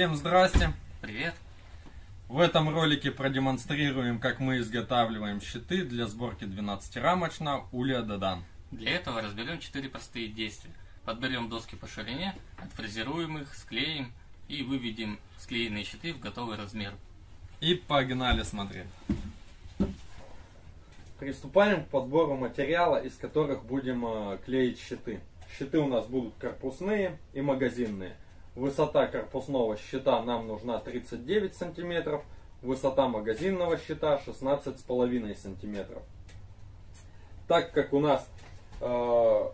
Всем здрасте! Привет! В этом ролике продемонстрируем, как мы изготавливаем щиты для сборки 12-рамочного улья Дадан. Для этого разберем 4 простые действия. Подберем доски по ширине, отфрезеруем их, склеим и выведем склеенные щиты в готовый размер. И погнали смотреть. Приступаем к подбору материала, из которых будем э, клеить щиты. Щиты у нас будут корпусные и магазинные. Высота корпусного щита нам нужна 39 сантиметров, высота магазинного щита 16,5 сантиметров. Так как у нас э,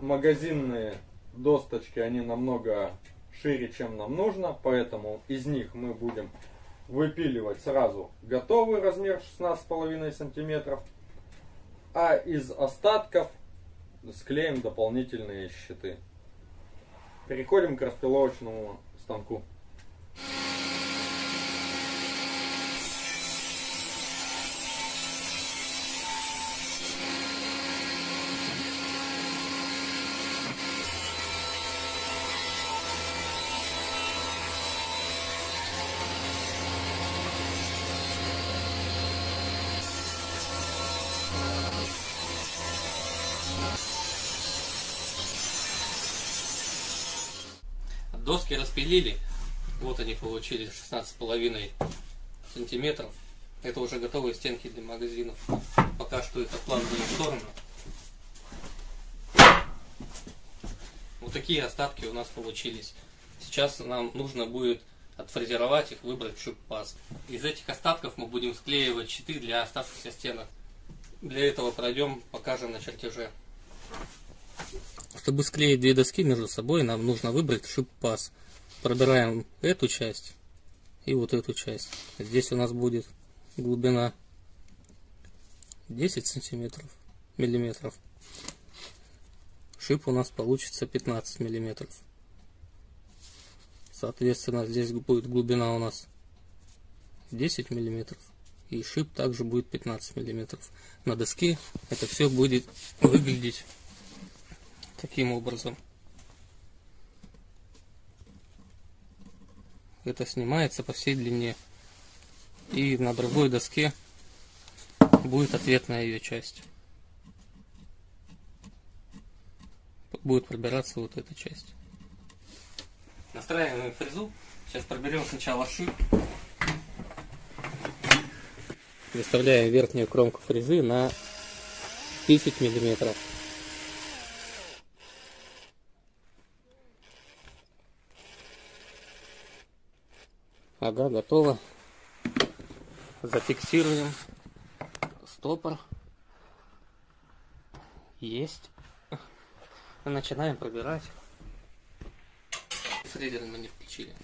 магазинные досточки, они намного шире, чем нам нужно, поэтому из них мы будем выпиливать сразу готовый размер 16,5 сантиметров, а из остатков склеим дополнительные щиты. Переходим к распиловочному станку. Доски распилили. Вот они получились 16,5 сантиметров. Это уже готовые стенки для магазинов. Пока что откладываем в сторону. Вот такие остатки у нас получились. Сейчас нам нужно будет отфрезеровать их, выбрать шип-паз. Из этих остатков мы будем склеивать щиты для оставшихся стенок. Для этого пройдем, покажем на чертеже. Чтобы склеить две доски между собой, нам нужно выбрать шип-паз. Пробираем эту часть и вот эту часть. Здесь у нас будет глубина 10 сантиметров, миллиметров. Шип у нас получится 15 миллиметров. Соответственно, здесь будет глубина у нас 10 миллиметров. И шип также будет 15 миллиметров. На доске это все будет выглядеть таким образом. Это снимается по всей длине. И на другой доске будет ответная ее часть. Будет пробираться вот эта часть. Настраиваем фрезу. Сейчас проберем сначала шип. Выставляем верхнюю кромку фрезы на 10 миллиметров. Ага, готово. Зафиксируем стопор. Есть. Начинаем пробирать. Фрезер мы не включили.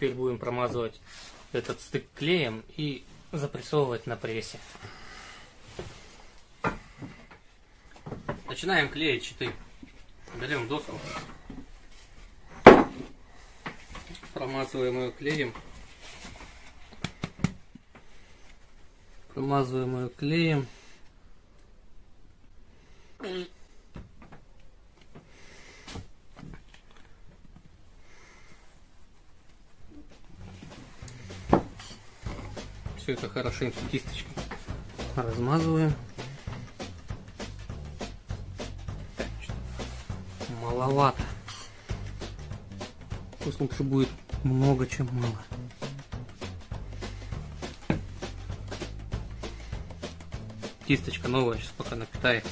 Теперь будем промазывать этот стык клеем и запрессовывать на прессе. Начинаем клеить щиты. Берем доску, промазываем ее клеем, Промазываем ее клеем. Все это хорошенько кисточкой размазываем. Маловато. Пусть лучше будет много, чем мало. Кисточка новая, сейчас пока напитается.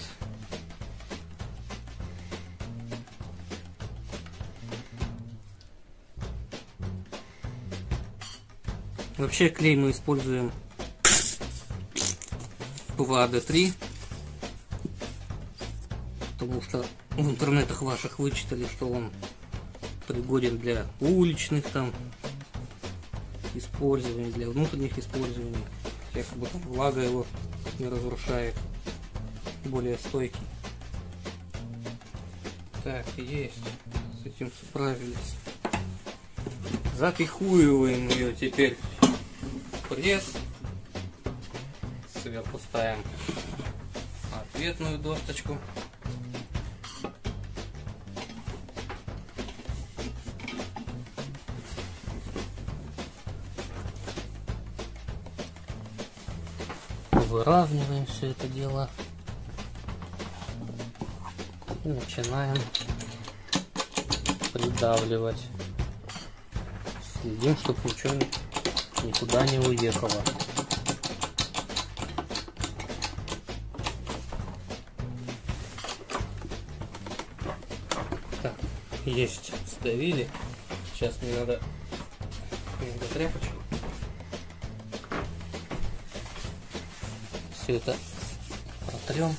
Вообще клей мы используем ПВА-Д3, потому что в интернетах ваших вычитали, что он пригоден для уличных там использований, для внутренних использований. Якобы там влага его не разрушает, более стойкий. Так, есть. С этим справились. Запихуиваем ее теперь пресс. Сверху ставим ответную досточку. выравниваем все это дело и начинаем придавливать следим чтобы ничего никуда не уехало так есть сдавили сейчас мне надо тряпочку все это протрем.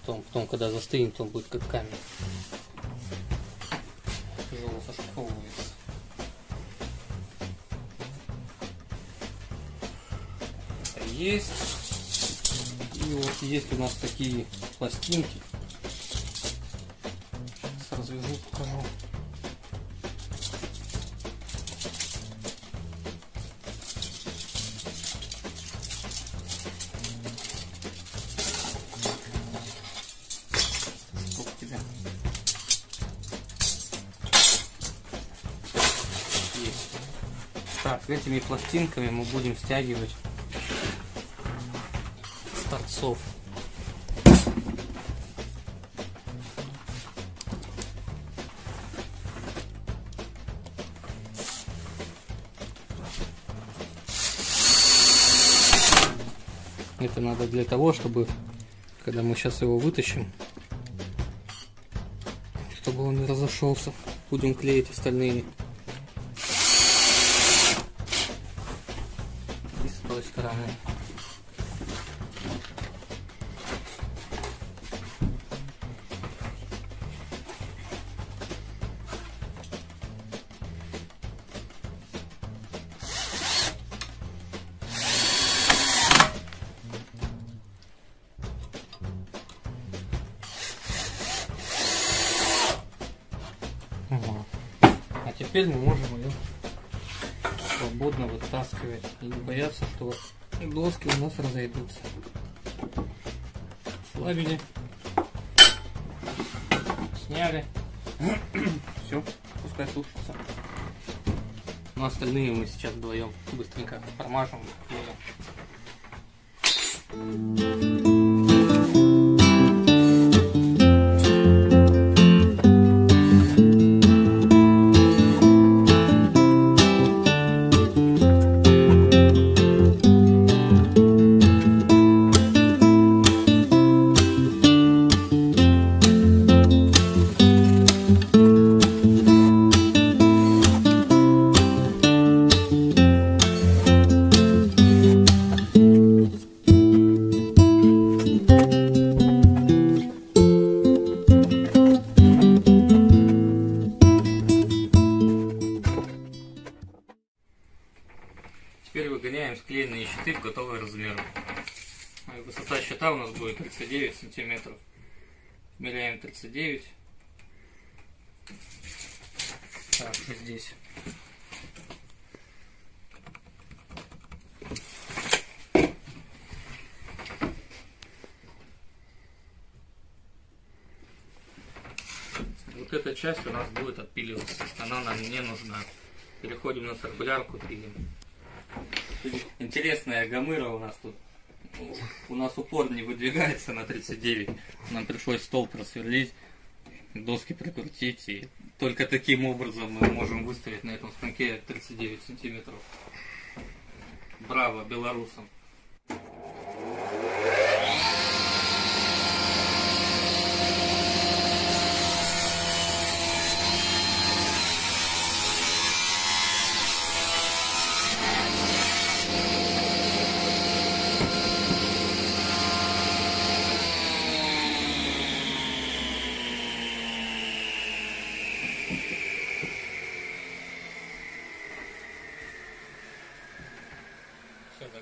Потом, потом, когда застынет, он будет как камень. Тяжело зашковывается. Есть. И вот есть у нас такие пластинки. Сейчас развяжу, покажу. Так, этими пластинками мы будем стягивать с торцов. Это надо для того, чтобы, когда мы сейчас его вытащим, чтобы он не разошелся. Будем клеить остальные. той стороны. Теперь мы можем ее свободно вытаскивать и не бояться, что доски у нас разойдутся. Слабили, сняли, все, пускай сушится. Но остальные мы сейчас вдвоем быстренько промажем. Теперь будет 39 сантиметров. Меряем 39. Так, и здесь. Вот эта часть у нас будет отпиливаться. Она нам не нужна. Переходим на циркулярку, пилим. Интересная гамыра у нас тут у нас упор не выдвигается на 39. Нам пришлось стол просверлить, доски прикрутить. И только таким образом мы можем выставить на этом станке 39 сантиметров. Браво белорусам!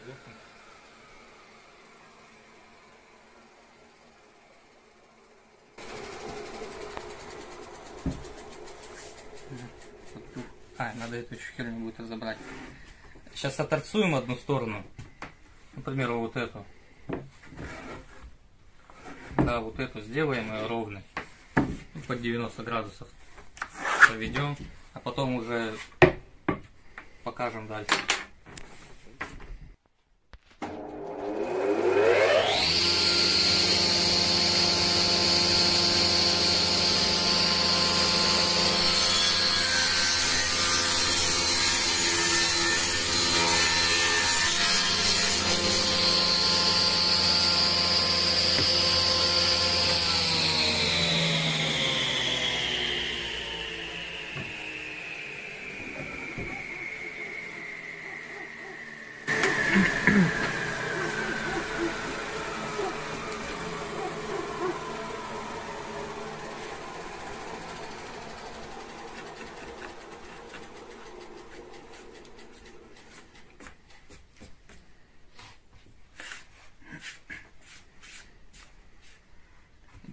Заглохнем. А, надо эту еще херню будет разобрать. Сейчас оторцуем одну сторону. Например, вот эту. Да, вот эту сделаем ее ровной. Ну, Под 90 градусов проведем. А потом уже покажем дальше.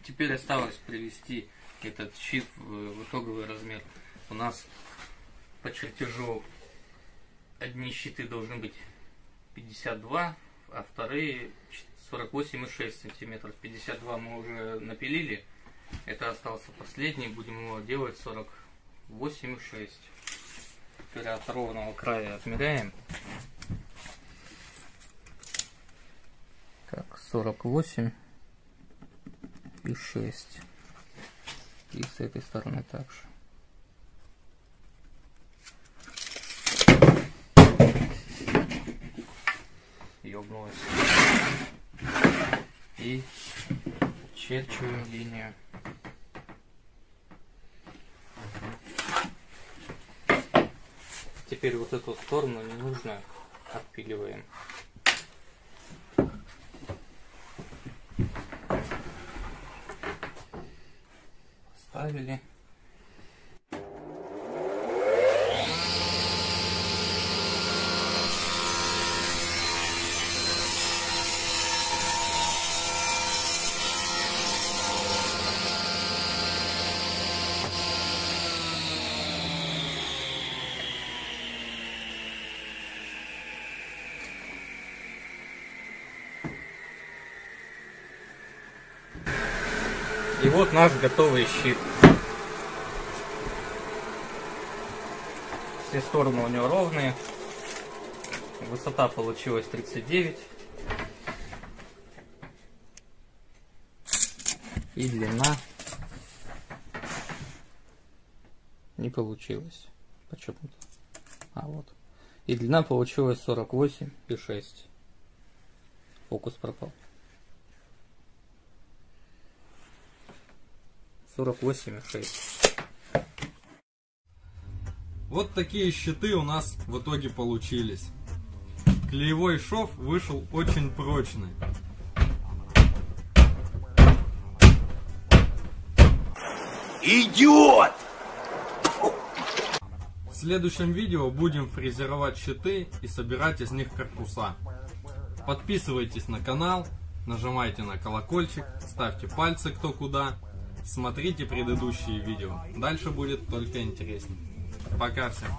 Теперь осталось привести этот щит в, итоговый размер. У нас по чертежу одни щиты должны быть 52, а вторые 48,6 сантиметров. 52 мы уже напилили. Это остался последний. Будем его делать 48,6. Теперь от ровного края отмеряем. Так, 48 и 6. И с этой стороны также. Ёбнулась. И черчиваем линию. Теперь вот эту сторону не нужно отпиливаем. Ставили. И вот наш готовый щит. Все стороны у него ровные. Высота получилась 39. И длина не получилось. Почему-то. А вот. И длина получилась 48 и 6. Фокус пропал. 48 и 6. Вот такие щиты у нас в итоге получились. Клеевой шов вышел очень прочный. Идиот! В следующем видео будем фрезеровать щиты и собирать из них корпуса. Подписывайтесь на канал, нажимайте на колокольчик, ставьте пальцы кто куда. Смотрите предыдущие видео. Дальше будет только интереснее. Пока всем.